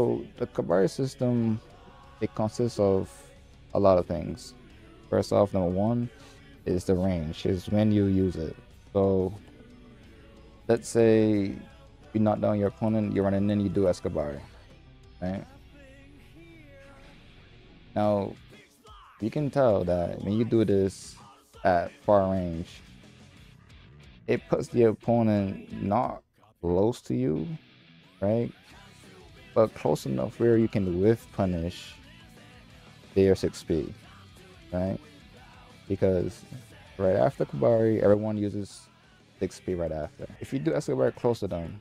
So the Kabari system, it consists of a lot of things. First off, number one is the range, is when you use it. So let's say you knock down your opponent, you're running in, you do S Kabari, right? Now, you can tell that when you do this at far range, it puts the opponent not close to you, right? But close enough where you can whiff punish their 6P, right? Because right after Kabari, everyone uses 6P right after. If you do S Kabari close to them,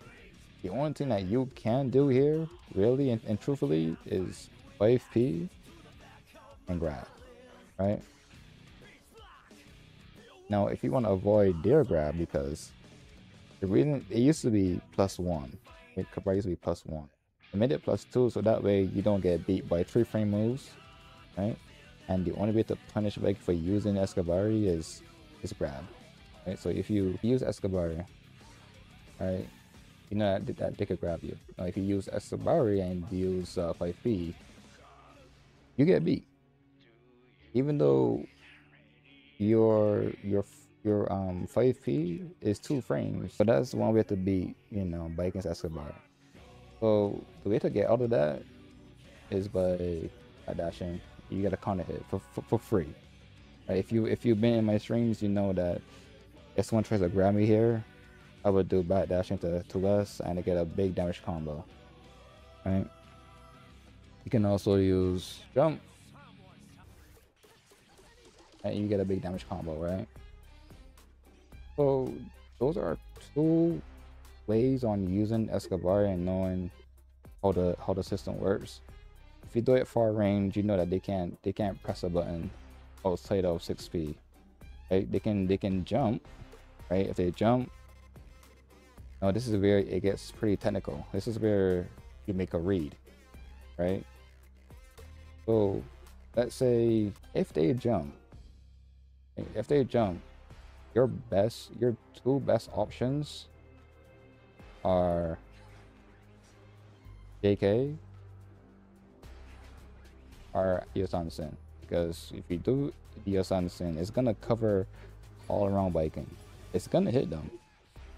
the only thing that you can do here, really and, and truthfully, is 5P and grab, right? Now, if you want to avoid their grab, because the reason it used to be plus one, it used to be plus one. Made it plus two, so that way you don't get beat by three frame moves, right? And the only way to punish Veg for using S Kabari is is grab, right? So if you use S Kabari, right, you know that, that they could grab you. Now, if you use S Kabari and use uh, 5P, you get beat, even though your your your um 5p is two frames so that's one way to beat you know against S Kabari so the way to get out of that is by, dashing you get a counter hit for, for, for free right? if you if you've been in my streams you know that if someone tries to grab me here i would do back dashing to, to us and to get a big damage combo right you can also use jump and you get a big damage combo, right? So those are two ways on using S Kabari and knowing how the how the system works. If you do it far range, you know that they can't they can't press a button outside of six speed. Right? They can they can jump, right? If they jump, now this is where it gets pretty technical. This is where you make a read, right? So let's say if they jump, if they jump, your best, your two best options are JK or Youzansen. Because if you do Youzansen, it's gonna cover all around Baiken. It's gonna hit them,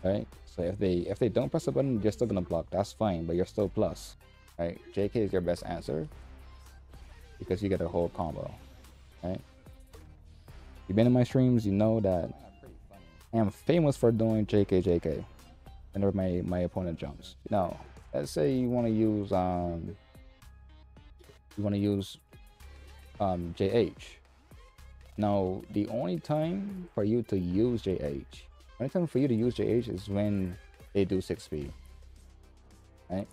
right? So if they if they don't press the button, you're still gonna block. That's fine, but you're still plus, right? JK is your best answer because you get a whole combo, right? you've been in my streams, you know that I am famous for doing JK JK whenever my, my opponent jumps. Now, let's say you want to use um you want to use um JH. Now, the only time for you to use JH, only time for you to use JH is when they do 6P. Right?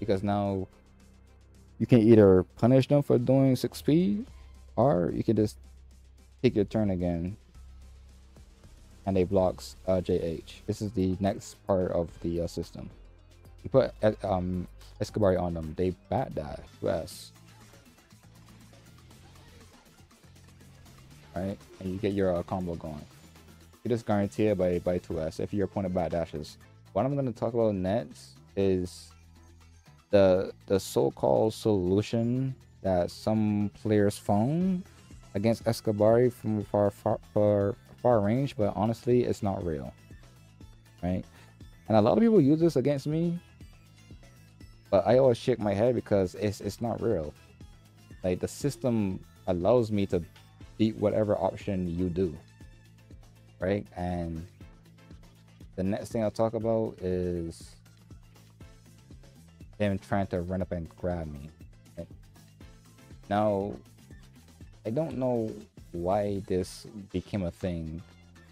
Because now you can either punish them for doing 6P or you can just take your turn again and they blocks uh, JH. This is the next part of the uh, system. You put uh, um, S Kabari on them, they bat dash US. Right? And you get your uh, combo going. You just guarantee it by, by 2S if your opponent bat dashes. What I'm going to talk about next is the the so-called solution that some players found against S Kabari from far, far, far, far range, but honestly, it's not real. Right? And a lot of people use this against me, but I always shake my head because it's it's not real. Like the system allows me to beat whatever option you do. Right? And the next thing I'll talk about is them trying to run up and grab me. Now, I don't know why this became a thing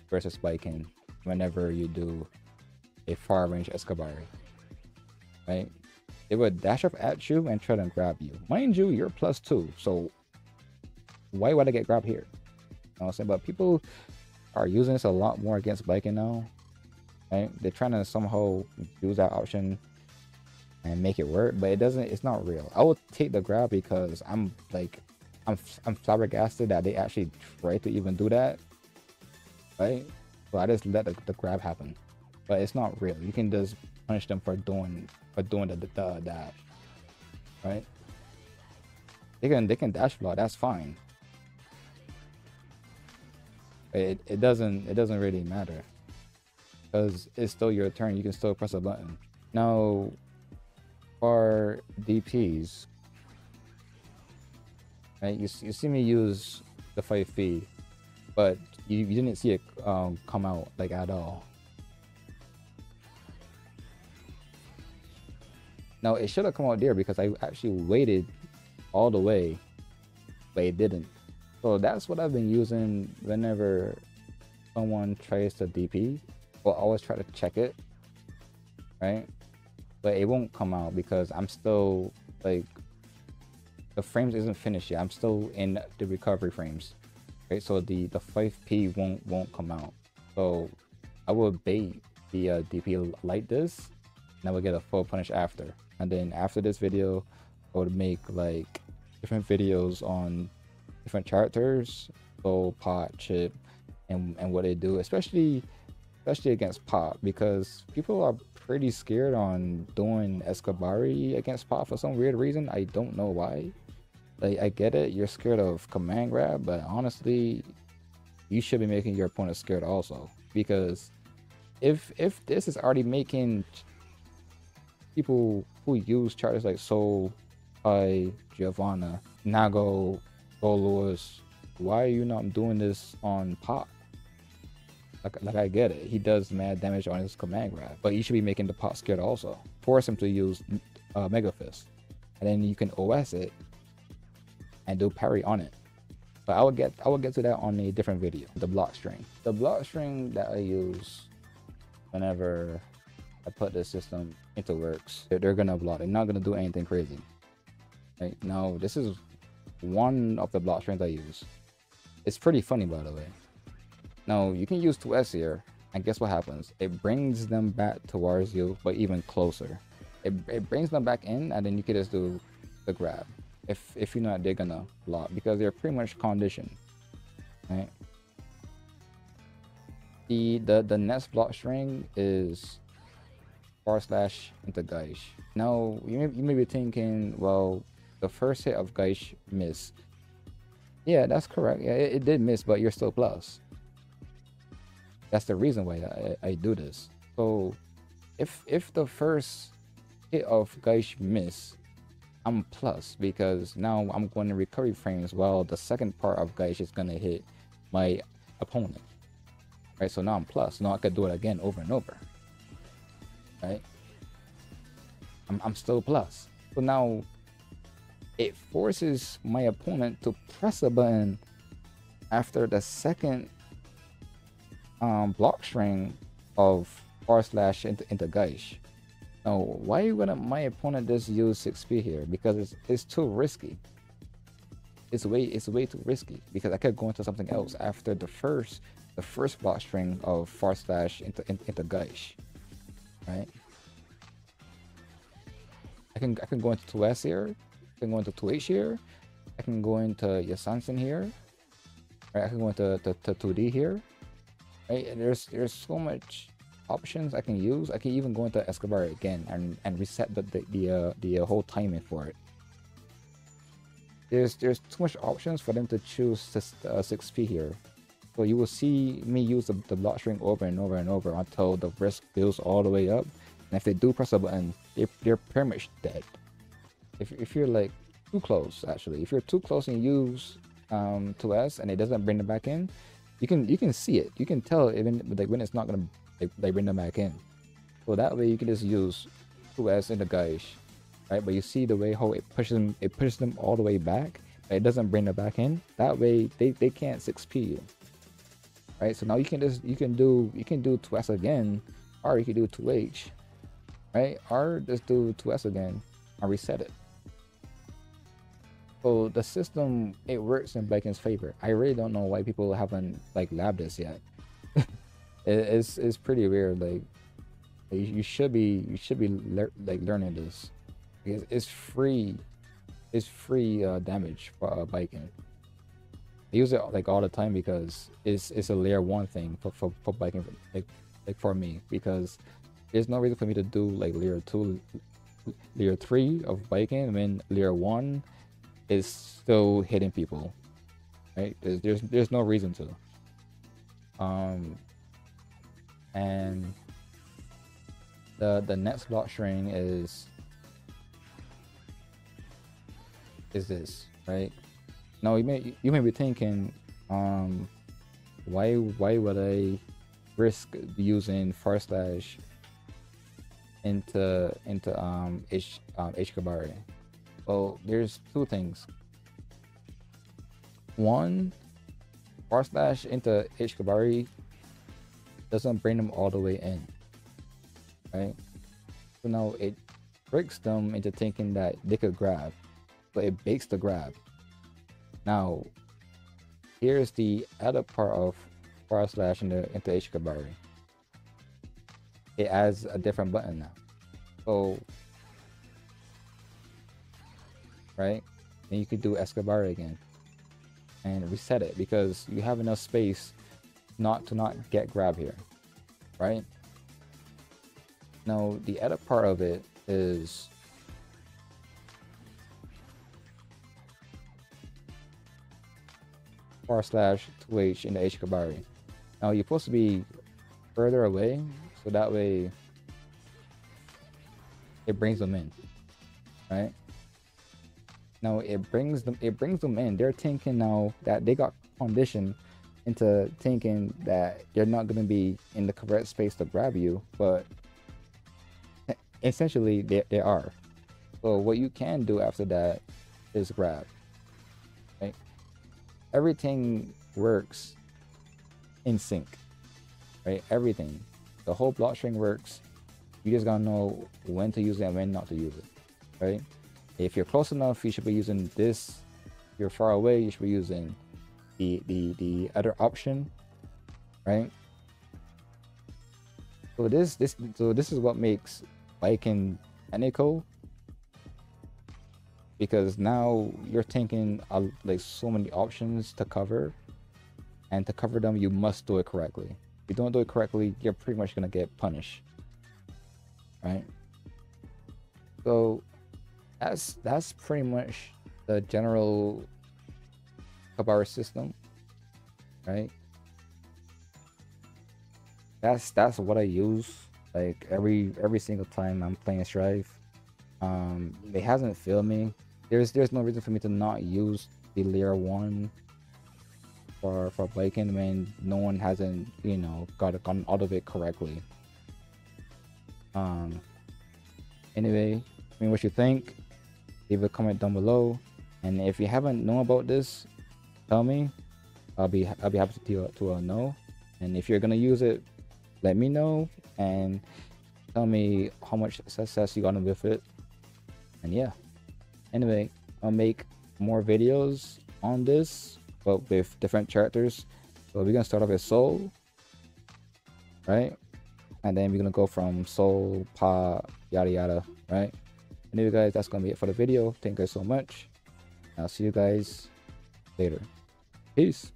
versus Baiken whenever you do a far range S Kabari. Right? It would dash up at you and try to grab you. Mind you, you're plus two, so why would I get grabbed here? You know I'm saying? But people are using this a lot more against Baiken now. Right? They're trying to somehow use that option and make it work, but it doesn't. It's not real. I will take the grab because I'm like, I'm I'm flabbergasted that they actually tried to even do that, right? So I just let the, the grab happen, but it's not real. You can just punish them for doing for doing the, the, the dash, right? They can they can dash block. That's fine. It it doesn't it doesn't really matter because it's still your turn. You can still press a button. Now, for DPS, right? You you see me use the 5P, but you, you didn't see it um, come out like at all. Now it should have come out there because I actually waited all the way, but it didn't. So that's what I've been using whenever someone tries to DP. will always try to check it, right? But it won't come out because I'm still like the frames isn't finished yet. I'm still in the recovery frames, right? So the the 5P won't won't come out. So I will bait the uh, DP like this, and I will get a full punish after. And then after this video, I would make like different videos on different characters, so Pot, Chipp, and and what they do, especially especially against Pop, because people are pretty scared on doing S Kabari against Pop for some weird reason. I don't know why. Like I get it, you're scared of command grab, but honestly, you should be making your opponent scared also. Because if if this is already making people who use characters like Sol, Pi, Giovanna, Nago, Goldlewis, why are you not doing this on Pop? Like, like I get it, he does mad damage on his command grab, but you should be making the Pop scared also. Force him to use uh, Mega Fist, and then you can OS it and do parry on it. But I will get I will get to that on a different video. The block string, the block string that I use whenever I put the system into works, they're, they're gonna block. They're not gonna do anything crazy. Right now, this is one of the block strings I use. It's pretty funny, by the way. Now, you can use 2S here, and guess what happens? It brings them back towards you, but even closer. It, it brings them back in, and then you can just do the grab. If if you're not, they're gonna block because they're pretty much conditioned, right? The the the next block string is forward slash into Gaish. Now you may, you may be thinking, well, the first hit of Gaish missed. Yeah, that's correct. Yeah, it, it, did miss, but you're still plus. That's the reason why I, I do this. So if if the first hit of Gaish miss, I'm plus because now I'm going to recovery frames while the second part of Gaish is going to hit my opponent. Right, so now I'm plus. Now I could do it again over and over. Right? I'm, I'm still plus. So now it forces my opponent to press a button after the second um, block string of R slash into, into Gaish. Now, why wouldn't my opponent just use 6P here? Because it's, it's too risky. It's way it's way too risky because I could go into something else after the first the first block string of far slash into into Gaish. Right? I can I can go into 2S here, I can go into 2H here, I can go into Youzansen here, right? I can go into to, to 2D here. Right? And there's there's so much options I can use. I can even go into S Kabari again and, and reset the the the, uh, the uh, whole timing for it. There's there's too much options for them to choose this, uh, 6P here. So you will see me use the, the block string over and over and over until the risk builds all the way up. And if they do press a button, they're, they're pretty much dead. If, if you're like too close, actually, if you're too close and you use um, 2S and it doesn't bring them back in, you can you can see it. You can tell even like when it's not gonna they, they bring them back in. So that way you can just use 2S in the Gaish, right? But you see the way how it pushes them, it pushes them all the way back. But it doesn't bring them back in. That way they, they can't 6P you, right? So now you can just you can do you can do 2S again, or you can do 2H, right? Or just do 2S again and reset it. So the system it works in Baiken's favor. I really don't know why people haven't like labbed this yet. It's it's pretty weird. Like you, you should be you should be like learning this. It's, it's free. It's free uh, damage for uh, Baiken. I use it like all the time because it's it's a layer one thing for for, for Baiken like like for me because there's no reason for me to do like layer two layer three of Baiken, mean layer one is still hitting people. Right? There's there's, there's no reason to. Um and the the next block string is is this, right? Now you may you may be thinking, um why why would I risk using forward slash into into um H um Kabari? Well, there's two things. One, forward slash into H Kabari doesn't bring them all the way in, right? So now it tricks them into thinking that they could grab, but it bakes the grab. Now, here's the other part of forward slash into, into Kabari. It adds a different button now. So, right? Then you could do S Kabari again and reset it because you have enough space not to not get grab here, right? Now the edit part of it is r slash 2h in the H Kabari. Now you're supposed to be further away, so that way it brings them in, right? Now it brings them it brings them in. They're thinking now that they got conditioned into thinking that you're not going to be in the correct space to grab you, but essentially they, they are. So what you can do after that is grab. Right? Everything works in sync. Right? Everything. The whole blockchain works. You just gotta know when to use it and when not to use it. Right? If you're close enough, you should be using this. If you're far away, you should be using the the the other option, right? So this this so this is what makes Baiken technical because now you're thinking of like so many options to cover and to cover them you must do it correctly if you don't do it correctly you're pretty much gonna get punished right so that's that's pretty much the general Kabari system, right? That's that's what I use like every every single time I'm playing Strive. Um, it hasn't failed me. There's there's no reason for me to not use the layer one for for Baiken when no one hasn't you know got gotten out of it correctly. Um. Anyway, I mean, what you think? Leave a comment down below, and if you haven't known about this, tell me. I'll be I'll be happy to to uh, know. And if you're gonna use it, let me know and tell me how much success you got with it. And yeah. Anyway, I'll make more videos on this, but with different characters. So we're gonna start off with Sol, right? And then we're gonna go from Sol, Pa, yada yada, right? Anyway, guys, that's gonna be it for the video. Thank you guys so much. I'll see you guys later. Peace.